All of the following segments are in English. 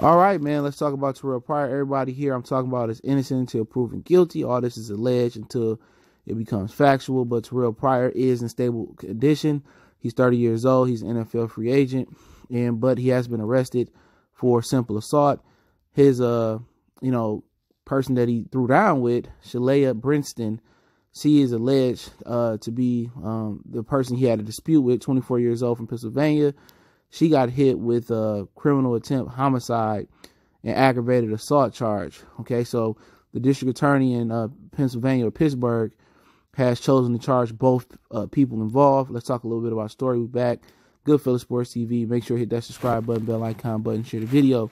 All right, man. Let's talk about Terrelle Pryor. Everybody here, I'm talking about is innocent until proven guilty. All this is alleged until it becomes factual. But Terrelle Pryor is in stable condition. He's 30 years old. He's an NFL free agent, and but he has been arrested for simple assault. His uh, you know, person that he threw down with, Shalaya Brinston, she is alleged uh to be um the person he had a dispute with, 24 years old from Pennsylvania. She got hit with a criminal attempt homicide and aggravated assault charge. Okay, so the district attorney in uh, Pennsylvania or Pittsburgh has chosen to charge both uh, people involved. Let's talk a little bit about story. We're back. Goodfellas Sports TV. Make sure you hit that subscribe button, bell icon button, share the video.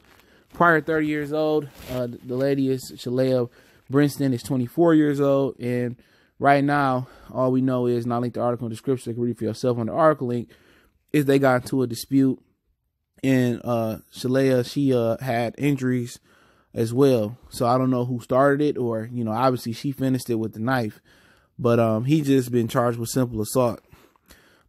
Pryor 30 years old. Uh, the lady is Shalaya Brinston is 24 years old. And right now, all we know is, and I'll link the article in the description. You can read it for yourself on the article link, is they got into a dispute. And uh, Shalaya, she uh, had injuries as well. So I don't know who started it or, you know, obviously she finished it with the knife. But um, he just been charged with simple assault.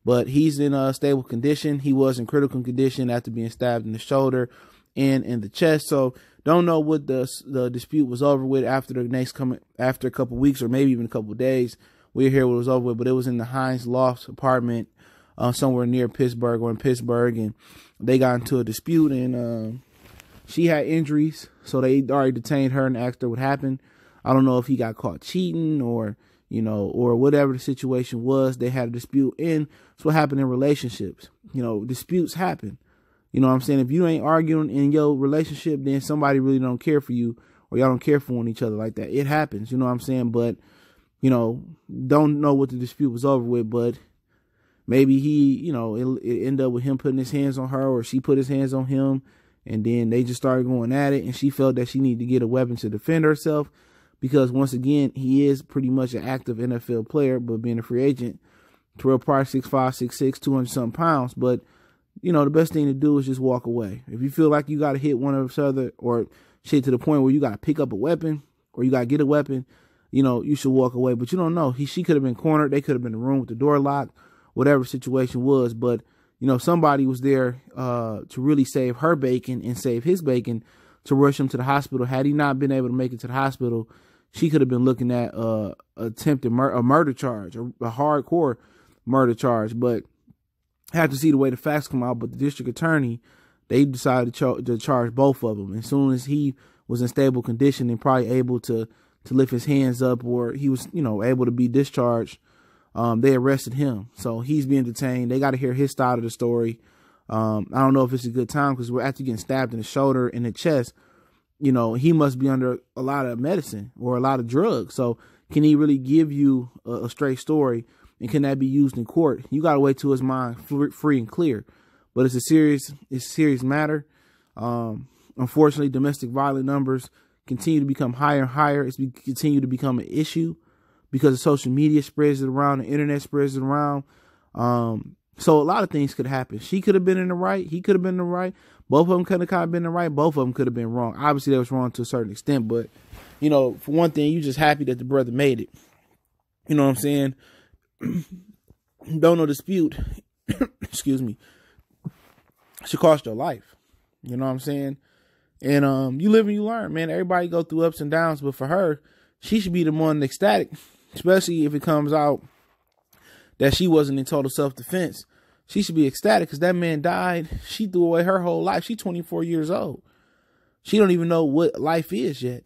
But he's in a stable condition. He was in critical condition after being stabbed in the shoulder and in the chest. So don't know what the the dispute was over with after the next coming after a couple weeks or maybe even a couple days. We'll hear what was over with, but it was in the Heinz Loft apartment uh, somewhere near Pittsburgh or in Pittsburgh, and they got into a dispute and uh, she had injuries, so they already detained her and asked her what happened. I don't know if he got caught cheating or you know, or whatever the situation was, they had a dispute. And it's what happened in relationships. You know, disputes happen. You know what I'm saying? If you ain't arguing in your relationship, then somebody really don't care for you or y'all don't care for one each other like that. It happens, you know what I'm saying? But, you know, don't know what the dispute was over with, but maybe he, you know, it, it ended up with him putting his hands on her or she put his hands on him and then they just started going at it and she felt that she needed to get a weapon to defend herself because once again, he is pretty much an active NFL player, but being a free agent, Terrelle Pryor, 6'5", 6'6", 200 something pounds. But, you know, the best thing to do is just walk away. If you feel like you got to hit one of the other or shit to the point where you got to pick up a weapon or you got to get a weapon, you know, you should walk away. But you don't know. He, she could have been cornered. They could have been in the room with the door locked, whatever situation was. But, you know, somebody was there uh, to really save her bacon and save his bacon to rush him to the hospital. Had he not been able to make it to the hospital, she could have been looking at uh, attempted mur- a murder charge, a, a, hardcore murder charge. But had to see the way the facts come out. But the district attorney, they decided to, to charge both of them. As soon as he was in stable condition and probably able to to lift his hands up, or he was you know able to be discharged, um, they arrested him. So he's being detained. They got to hear his side of the story. Um, I don't know if it's a good time because we're after getting stabbed in the shoulder and the chest you know, he must be under a lot of medicine or a lot of drugs. So can he really give you a, a straight story and can that be used in court? You got to wait till his mind free and clear. But it's a serious, it's a serious matter. Um, unfortunately, domestic violent numbers continue to become higher and higher. It's continue to become an issue because of social media spreads it around, the internet spreads it around. Um, so a lot of things could happen. She could have been in the right. He could have been in the right. Both of them could have been in the right. Both of them could have been wrong. Obviously, they was wrong to a certain extent, but you know, for one thing, you just happy that the brother made it. You know what I'm saying? Don't no dispute. excuse me. Should cost your life. You know what I'm saying? And um, you live and you learn, man. Everybody go through ups and downs, but for her, she should be the one ecstatic, especially if it comes out that she wasn't in total self defense she should be ecstatic because that man died. She threw away her whole life. She's 24 years old. She don't even know what life is yet.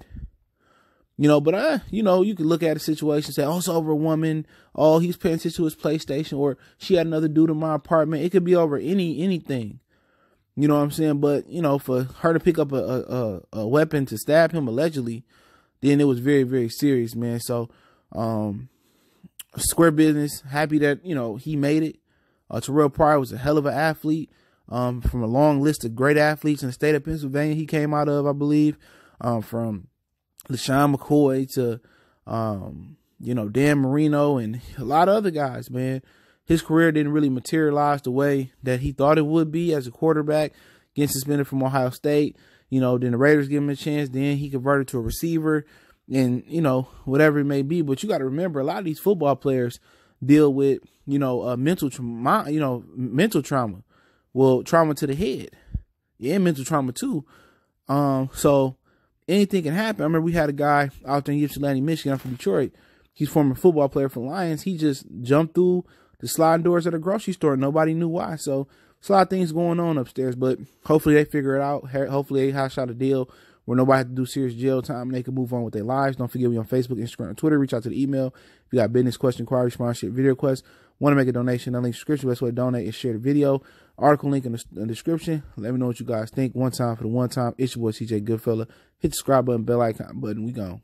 You know, but uh, you know, you could look at a situation say, oh, it's over a woman. Oh, he's paying attention to his PlayStation, or she had another dude in my apartment. It could be over any anything. You know what I'm saying? But you know, for her to pick up a a, a weapon to stab him allegedly, then it was very very serious, man. So, um, square business. Happy that you know he made it. Uh, Terrelle Pryor was a hell of an athlete um, from a long list of great athletes in the state of Pennsylvania. He came out of, I believe, um, from LeSean McCoy to, um, you know, Dan Marino and a lot of other guys, man. His career didn't really materialize the way that he thought it would be as a quarterback. Getting suspended from Ohio State, you know, then the Raiders give him a chance. Then he converted to a receiver and, you know, whatever it may be. But you got to remember, a lot of these football players – deal with you know uh, mental trauma, you know mental trauma, well trauma to the head, yeah, mental trauma too. Um, so anything can happen. I remember we had a guy out there in Ypsilanti, Michigan. From Detroit. He's former football player for Lions. He just jumped through the sliding doors at a grocery store. Nobody knew why. So it's a lot of things going on upstairs, but hopefully they figure it out. Hopefully they hash out a deal where nobody has to do serious jail time and they can move on with their lives. Don't forget we on Facebook, Instagram, and Twitter. Reach out to the email. If you got business question, inquiry, sponsorship, video request, want to make a donation, that link description. Best way to donate is share the video. Article link in the, in the, description. Let me know what you guys think. One time for the one time. It's your boy CJ Goodfella. Hit the subscribe button, bell icon button. We gone.